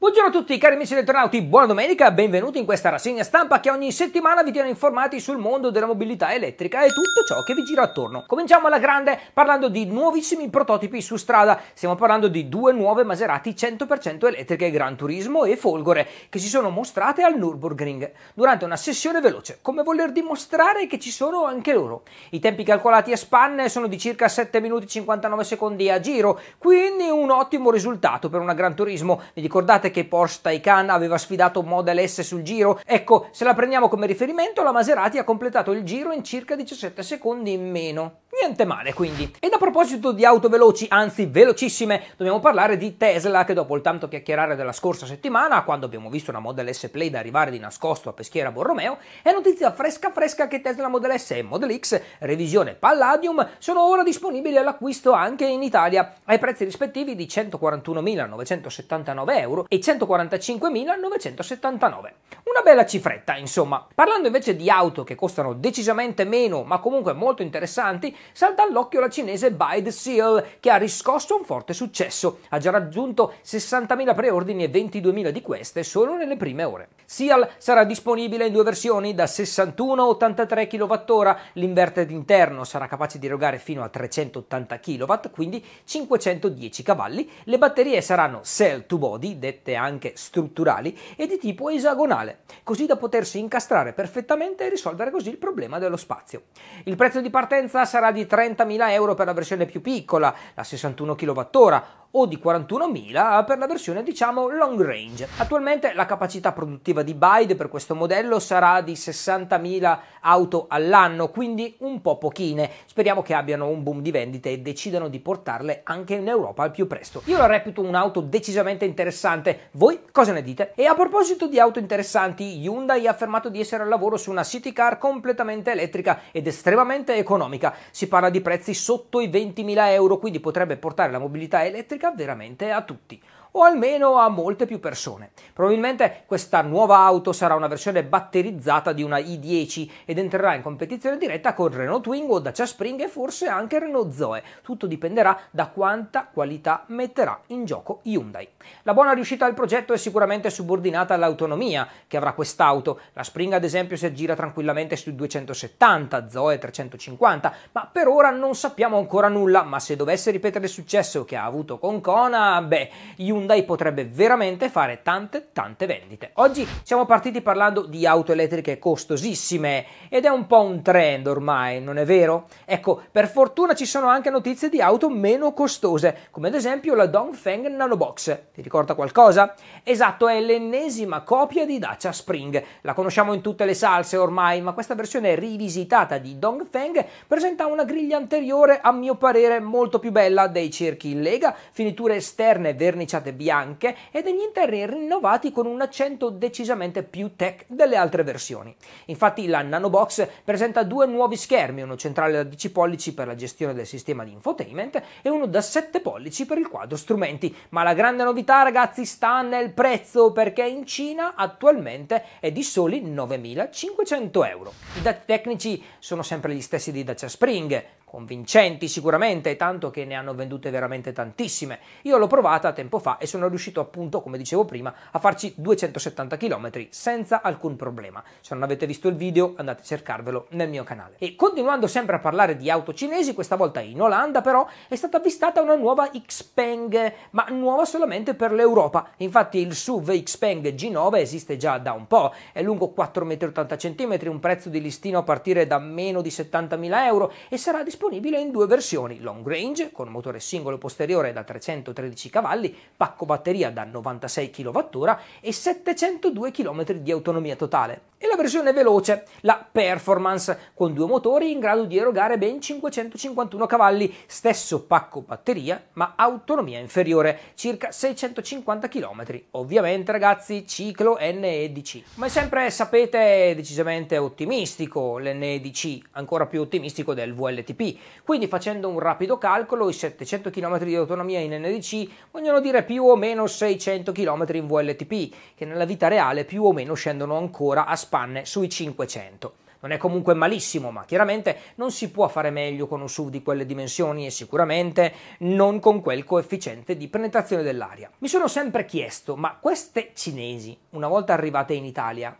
Buongiorno a tutti cari amici del internauti, buona domenica, benvenuti in questa rassegna stampa che ogni settimana vi tiene informati sul mondo della mobilità elettrica e tutto ciò che vi gira attorno. Cominciamo alla grande parlando di nuovissimi prototipi su strada, stiamo parlando di due nuove Maserati 100% elettriche Gran Turismo e Folgore che si sono mostrate al Nürburgring durante una sessione veloce, come voler dimostrare che ci sono anche loro. I tempi calcolati a spanne sono di circa 7 minuti e 59 secondi a giro, quindi un ottimo risultato per una Gran Turismo. Vi ricordate ricordate che Porsche Taycan aveva sfidato Model S sul giro? Ecco, se la prendiamo come riferimento, la Maserati ha completato il giro in circa 17 secondi in meno. Niente male quindi. Ed a proposito di auto veloci, anzi velocissime, dobbiamo parlare di Tesla che dopo il tanto chiacchierare della scorsa settimana, quando abbiamo visto una Model S Play da arrivare di nascosto a Peschiera Borromeo, è notizia fresca fresca che Tesla Model S e Model X, revisione Palladium, sono ora disponibili all'acquisto anche in Italia, ai prezzi rispettivi di 141.979 euro e 145.979. Una bella cifretta, insomma. Parlando invece di auto che costano decisamente meno, ma comunque molto interessanti, salta all'occhio la cinese Bide Seal, che ha riscosso un forte successo. Ha già raggiunto 60.000 preordini e 22.000 di queste solo nelle prime ore. Seal sarà disponibile in due versioni, da 61 a 83 kWh. L'inverter interno sarà capace di erogare fino a 380 kW, quindi 510 cavalli. Le batterie saranno cell to body, dette anche strutturali, e di tipo esagonale, così da potersi incastrare perfettamente e risolvere così il problema dello spazio. Il prezzo di partenza sarà di 30.000 euro per la versione più piccola, la 61 kWh, o di 41.000 per la versione diciamo long range. Attualmente la capacità produttiva di Bide per questo modello sarà di 60.000 auto all'anno, quindi un po' pochine. Speriamo che abbiano un boom di vendite e decidano di portarle anche in Europa al più presto. Io la reputo un'auto decisamente interessante, voi cosa ne dite? E a proposito di auto interessanti, Hyundai ha affermato di essere al lavoro su una city car completamente elettrica ed estremamente economica. Si parla di prezzi sotto i 20.000 euro, quindi potrebbe portare la mobilità elettrica elettrica veramente a tutti o almeno a molte più persone. Probabilmente questa nuova auto sarà una versione batterizzata di una i10 ed entrerà in competizione diretta con Renault Twingo, Dacia Spring e forse anche Renault Zoe. Tutto dipenderà da quanta qualità metterà in gioco Hyundai. La buona riuscita del progetto è sicuramente subordinata all'autonomia che avrà quest'auto. La Spring ad esempio si aggira tranquillamente sui 270, Zoe 350, ma per ora non sappiamo ancora nulla, ma se dovesse ripetere il successo che ha avuto con Kona, beh, Hyundai Hyundai potrebbe veramente fare tante tante vendite. Oggi siamo partiti parlando di auto elettriche costosissime ed è un po' un trend ormai, non è vero? Ecco, per fortuna ci sono anche notizie di auto meno costose, come ad esempio la Dongfeng Nanobox. Ti ricorda qualcosa? Esatto, è l'ennesima copia di Dacia Spring. La conosciamo in tutte le salse ormai, ma questa versione rivisitata di Dongfeng presenta una griglia anteriore a mio parere molto più bella, dei cerchi in lega, finiture esterne verniciate state bianche e degli interni rinnovati con un accento decisamente più tech delle altre versioni. Infatti la Nanobox presenta due nuovi schermi, uno centrale da 10 pollici per la gestione del sistema di infotainment e uno da 7 pollici per il quadro strumenti, ma la grande novità ragazzi sta nel prezzo perché in Cina attualmente è di soli 9.500 euro. I dati tecnici sono sempre gli stessi di Dacia Spring, convincenti sicuramente, tanto che ne hanno vendute veramente tantissime. Io l'ho provata tempo fa e sono riuscito appunto, come dicevo prima, a farci 270 km senza alcun problema. Se non avete visto il video andate a cercarvelo nel mio canale. E continuando sempre a parlare di auto cinesi, questa volta in Olanda però è stata avvistata una nuova Xpeng, ma nuova solamente per l'Europa. Infatti il SUV Xpeng G9 esiste già da un po', è lungo 4,80 m, un prezzo di listino a partire da meno di 70.000 euro e sarà disponibile disponibile in due versioni, long range con motore singolo posteriore da 313 cavalli, pacco batteria da 96 kWh e 702 km di autonomia totale e la versione veloce, la Performance, con due motori in grado di erogare ben 551 cavalli, stesso pacco batteria, ma autonomia inferiore, circa 650 km. Ovviamente, ragazzi, ciclo NEDC. Ma è sempre, sapete, decisamente ottimistico l'NEDC, ancora più ottimistico del VLTP. Quindi, facendo un rapido calcolo, i 700 km di autonomia in NEDC vogliono dire più o meno 600 km in VLTP, che nella vita reale più o meno scendono ancora a spanne sui 500. Non è comunque malissimo, ma chiaramente non si può fare meglio con un SUV di quelle dimensioni e sicuramente non con quel coefficiente di penetrazione dell'aria. Mi sono sempre chiesto, ma queste cinesi, una volta arrivate in Italia,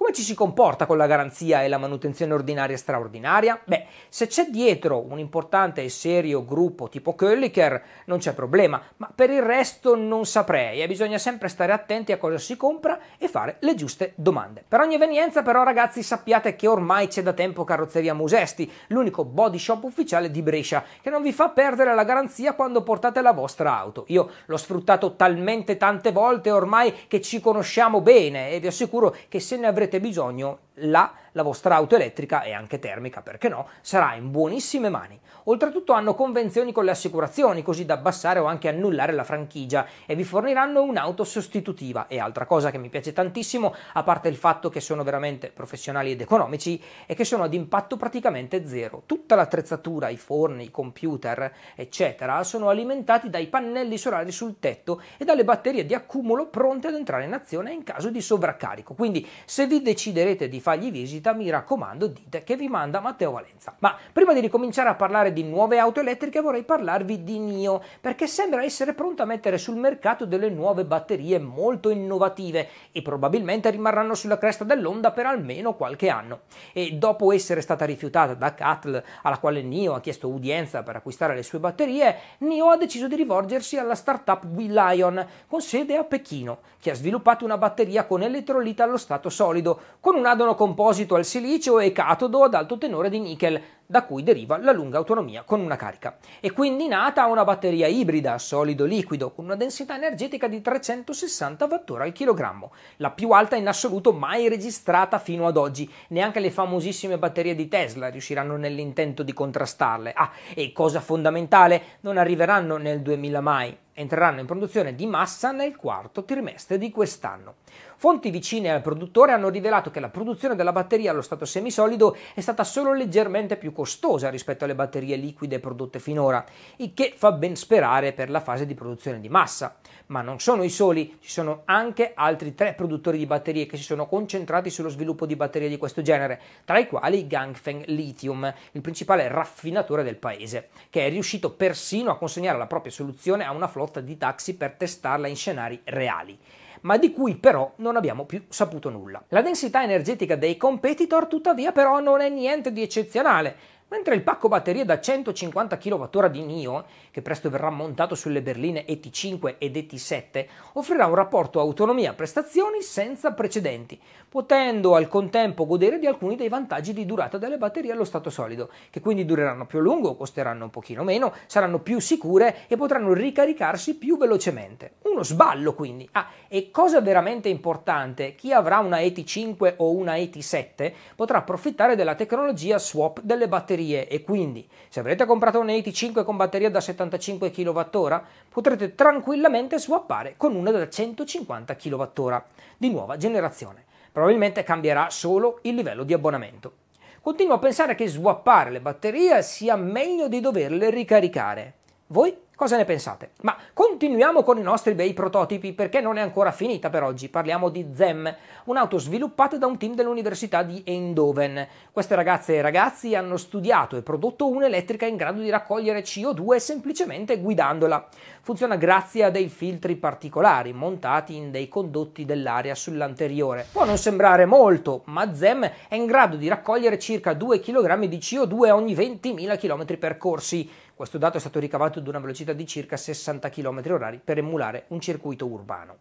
come ci si comporta con la garanzia e la manutenzione ordinaria e straordinaria? Beh, se c'è dietro un importante e serio gruppo tipo Kölliker non c'è problema, ma per il resto non saprei e bisogna sempre stare attenti a cosa si compra e fare le giuste domande. Per ogni evenienza però ragazzi sappiate che ormai c'è da tempo Carrozzeria Musesti, l'unico body shop ufficiale di Brescia, che non vi fa perdere la garanzia quando portate la vostra auto. Io l'ho sfruttato talmente tante volte ormai che ci conosciamo bene e vi assicuro che se ne avrete avrete bisogno là la vostra auto elettrica e anche termica, perché no, sarà in buonissime mani. Oltretutto hanno convenzioni con le assicurazioni, così da abbassare o anche annullare la franchigia e vi forniranno un'auto sostitutiva. E altra cosa che mi piace tantissimo, a parte il fatto che sono veramente professionali ed economici, è che sono ad impatto praticamente zero. Tutta l'attrezzatura, i forni, i computer, eccetera, sono alimentati dai pannelli solari sul tetto e dalle batterie di accumulo pronte ad entrare in azione in caso di sovraccarico. Quindi se vi deciderete di fargli visita, mi raccomando, dite che vi manda Matteo Valenza. Ma prima di ricominciare a parlare di nuove auto elettriche, vorrei parlarvi di NIO, perché sembra essere pronto a mettere sul mercato delle nuove batterie molto innovative e probabilmente rimarranno sulla cresta dell'onda per almeno qualche anno. E dopo essere stata rifiutata da Catl, alla quale NIO ha chiesto udienza per acquistare le sue batterie, NIO ha deciso di rivolgersi alla startup Lion, con sede a Pechino, che ha sviluppato una batteria con elettrolita allo stato solido, con un adono composito al silicio e catodo ad alto tenore di nickel, da cui deriva la lunga autonomia con una carica. È quindi nata una batteria ibrida solido-liquido con una densità energetica di 360 Wh al chilogrammo, la più alta in assoluto mai registrata fino ad oggi. Neanche le famosissime batterie di Tesla riusciranno nell'intento di contrastarle. Ah, e cosa fondamentale, non arriveranno nel 2000 mai entreranno in produzione di massa nel quarto trimestre di quest'anno. Fonti vicine al produttore hanno rivelato che la produzione della batteria allo stato semisolido è stata solo leggermente più costosa rispetto alle batterie liquide prodotte finora, il che fa ben sperare per la fase di produzione di massa. Ma non sono i soli, ci sono anche altri tre produttori di batterie che si sono concentrati sullo sviluppo di batterie di questo genere, tra i quali Gangfeng Lithium, il principale raffinatore del paese, che è riuscito persino a consegnare la propria soluzione a una flotta di taxi per testarla in scenari reali ma di cui però non abbiamo più saputo nulla. La densità energetica dei competitor tuttavia però non è niente di eccezionale, mentre il pacco batterie da 150 kWh di NIO, che presto verrà montato sulle berline ET5 ed ET7, offrirà un rapporto autonomia-prestazioni senza precedenti, potendo al contempo godere di alcuni dei vantaggi di durata delle batterie allo stato solido, che quindi dureranno più a lungo, costeranno un pochino meno, saranno più sicure e potranno ricaricarsi più velocemente. Uno sballo quindi. Ah, e cosa veramente importante, chi avrà una ET5 o una ET7 potrà approfittare della tecnologia swap delle batterie batterie e quindi se avrete comprato un ET5 con batteria da 75 kWh potrete tranquillamente swappare con una da 150 kWh di nuova generazione. Probabilmente cambierà solo il livello di abbonamento. Continuo a pensare che swappare le batterie sia meglio di doverle ricaricare. Voi Cosa ne pensate? Ma continuiamo con i nostri bei prototipi perché non è ancora finita per oggi. Parliamo di ZEM, un'auto sviluppata da un team dell'Università di Eindhoven. Queste ragazze e ragazzi hanno studiato e prodotto un'elettrica in grado di raccogliere CO2 semplicemente guidandola. Funziona grazie a dei filtri particolari montati in dei condotti dell'aria sull'anteriore. Può non sembrare molto, ma ZEM è in grado di raccogliere circa 2 kg di CO2 ogni 20.000 km percorsi questo dato è stato ricavato ad una velocità di circa 60 km h per emulare un circuito urbano.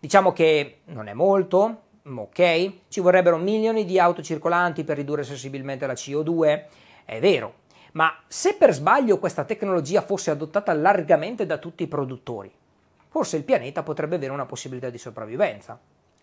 Diciamo che non è molto, ok, ci vorrebbero milioni di auto circolanti per ridurre sensibilmente la CO2, è vero, ma se per sbaglio questa tecnologia fosse adottata largamente da tutti i produttori, forse il pianeta potrebbe avere una possibilità di sopravvivenza,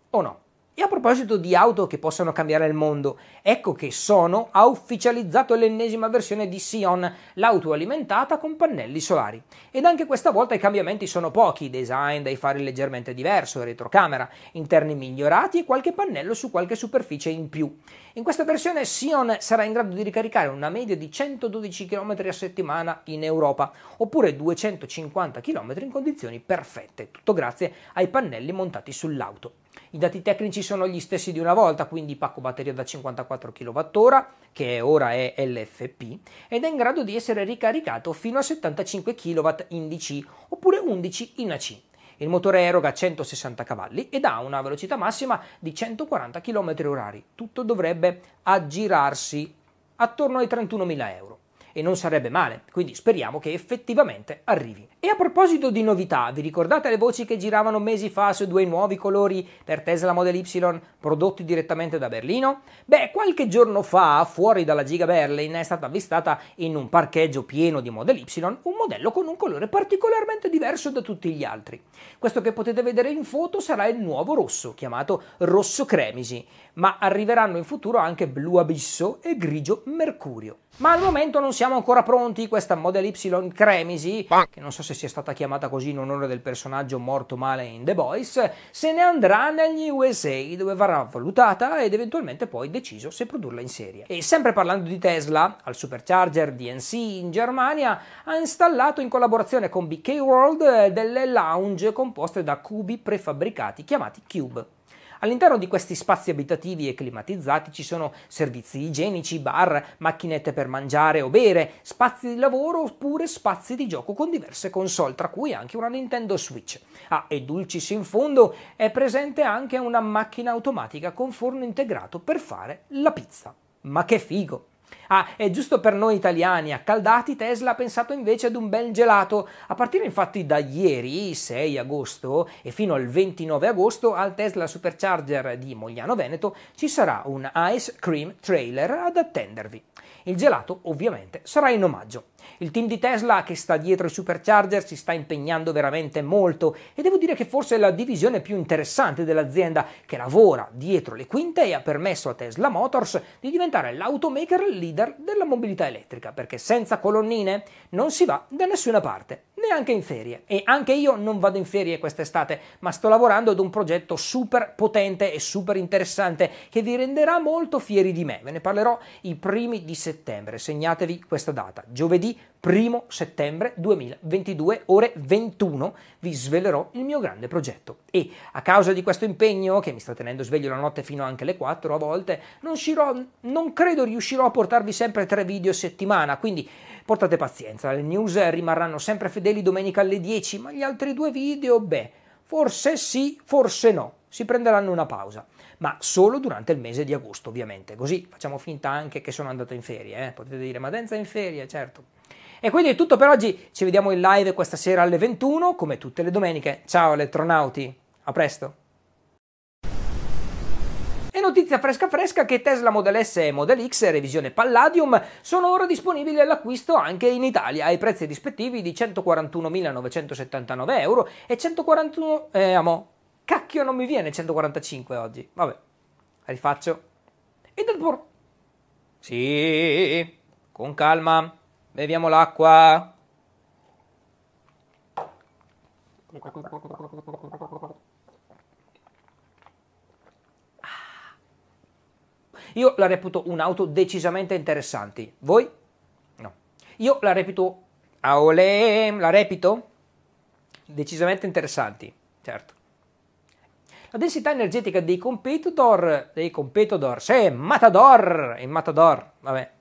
o no? E a proposito di auto che possano cambiare il mondo, ecco che Sono ha ufficializzato l'ennesima versione di Sion, l'auto alimentata con pannelli solari. Ed anche questa volta i cambiamenti sono pochi, design dai fari leggermente diverso, retrocamera, interni migliorati e qualche pannello su qualche superficie in più. In questa versione Sion sarà in grado di ricaricare una media di 112 km a settimana in Europa, oppure 250 km in condizioni perfette, tutto grazie ai pannelli montati sull'auto. I dati tecnici sono gli stessi di una volta, quindi pacco batteria da 54 kWh, che ora è LFP, ed è in grado di essere ricaricato fino a 75 kW in DC oppure 11 in AC. Il motore eroga 160 cavalli ed ha una velocità massima di 140 km/h. Tutto dovrebbe aggirarsi attorno ai 31.000 euro e non sarebbe male, quindi speriamo che effettivamente arrivi. E a proposito di novità, vi ricordate le voci che giravano mesi fa su due nuovi colori per Tesla Model Y prodotti direttamente da Berlino? Beh, qualche giorno fa, fuori dalla Giga Berlin, è stata avvistata in un parcheggio pieno di Model Y un modello con un colore particolarmente diverso da tutti gli altri. Questo che potete vedere in foto sarà il nuovo rosso, chiamato rosso cremisi, ma arriveranno in futuro anche blu abisso e grigio mercurio. Ma al momento non siamo ancora pronti, questa Model Y Cremisi, che non so se sia stata chiamata così in onore del personaggio morto male in The Boys, se ne andrà negli USA, dove verrà valutata ed eventualmente poi deciso se produrla in serie. E sempre parlando di Tesla, al Supercharger DNC in Germania ha installato in collaborazione con BK World delle lounge composte da cubi prefabbricati chiamati Cube. All'interno di questi spazi abitativi e climatizzati ci sono servizi igienici, bar, macchinette per mangiare o bere, spazi di lavoro oppure spazi di gioco con diverse console, tra cui anche una Nintendo Switch. Ah, e dulcis in fondo è presente anche una macchina automatica con forno integrato per fare la pizza. Ma che figo! Ah, e giusto per noi italiani accaldati, Tesla ha pensato invece ad un bel gelato. A partire infatti da ieri, 6 agosto, e fino al 29 agosto, al Tesla Supercharger di Mogliano Veneto ci sarà un Ice Cream Trailer ad attendervi. Il gelato ovviamente sarà in omaggio. Il team di Tesla che sta dietro i supercharger si sta impegnando veramente molto. E devo dire che forse è la divisione più interessante dell'azienda che lavora dietro le quinte e ha permesso a Tesla Motors di diventare l'automaker leader della mobilità elettrica perché senza colonnine non si va da nessuna parte neanche in ferie. E anche io non vado in ferie quest'estate, ma sto lavorando ad un progetto super potente e super interessante che vi renderà molto fieri di me. Ve ne parlerò i primi di settembre. Segnatevi questa data. Giovedì 1 settembre 2022, ore 21, vi svelerò il mio grande progetto. E a causa di questo impegno, che mi sta tenendo sveglio la notte fino anche alle 4 a volte, non, uscirò, non credo riuscirò a portarvi sempre tre video a settimana, quindi portate pazienza, le news rimarranno sempre fedeli domenica alle 10, ma gli altri due video, beh, forse sì, forse no, si prenderanno una pausa ma solo durante il mese di agosto ovviamente, così facciamo finta anche che sono andato in ferie, eh? potete dire ma Denza è in ferie, certo. E quindi è tutto per oggi, ci vediamo in live questa sera alle 21 come tutte le domeniche. Ciao elettronauti, a presto! Notizia fresca fresca che Tesla Model S e Model X revisione Palladium sono ora disponibili all'acquisto anche in Italia ai prezzi rispettivi di 141.979 euro e 141... Eh, amo, cacchio non mi viene 145 oggi, vabbè, rifaccio. E del Sì, con calma. Beviamo l'acqua. Io la reputo un'auto decisamente interessante. Voi? No. Io la reputo... Aolè, la repito? Decisamente interessanti, certo. La densità energetica dei competitor, dei competitor, sì, Matador, in Matador, vabbè,